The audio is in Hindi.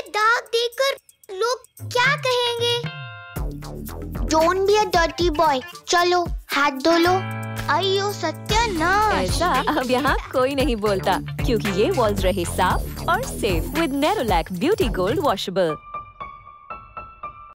ये दाग देखकर लोग क्या कहेंगे? Don't be a dirty boy चलो, हाथ धो लो। अयो सत्यानाश। ऐसा अब यहाँ कोई नहीं बोलता, क्योंकि ये वॉल्स रहे साफ़ और safe with Nerolac beauty gold washable